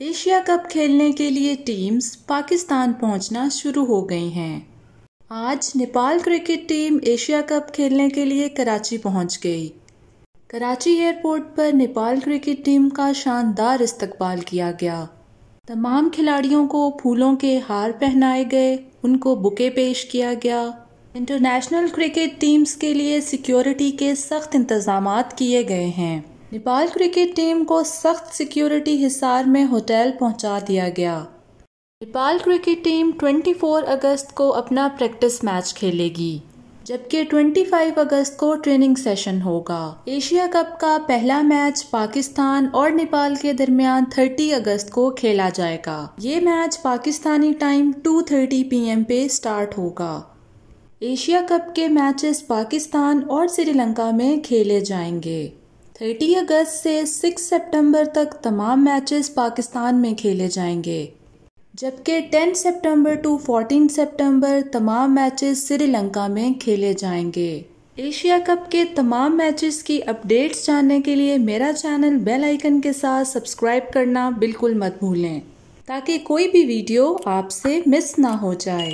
Asia cup खेलने के लिए टीम्स पाकिस्तान पहुँचना शुरू हो गई हैं। आज Nepal cricket team Asia cup खेलने के लिए कराची पहुँच गई। कराची एयरपोर्ट पर नेपाल क्रिकेट टीम का शानदार इस्तकबाल किया गया। तमाम खिलाड़ियों को फूलों के हार पहनाए गए, उनको बुके पेश किया गया। इंटरनेशनल क्रिकेट टीम्स के लिए सिक्योरिटी के सख्त इंतज़ाम किए गए हैं। नेपाल क्रिकेट टीम को सख्त सिक्योरिटी हिसार में होटल पहुँचा दिया गया। नेपाल क्रिकेट टीम 24 अगस्त को अपना प्रैक्टिस मैच खेलेगी, जबकि 25 अगस्त को ट्रेनिंग सेशन होगा। एशिया कप का पहला मैच पाकिस्तान और नेपाल के दरमियान 30 अगस्त को खेला जाएगा। ये मैच पाकिस्तानी टाइम 2:30 पीएम पे स्टार्ट होगा। एशिया कप के मैचेस पाकिस्तान और श्रीलंका में खेले जाएँगे। 30 अगस्त से 6 सितंबर तक तमाम मैचेस पाकिस्तान में खेले जाएँगे। जबकि 10 सितंबर टू 14 सितंबर तमाम मैचेस श्रीलंका में खेले जाएँगे। एशिया कप के तमाम मैचेस की अपडेट्स जानने के लिए मेरा चैनल बेल आइकन के साथ सब्सक्राइब करना बिल्कुल मत भूलें, ताकि कोई भी वीडियो आपसे मिस ना हो जाए।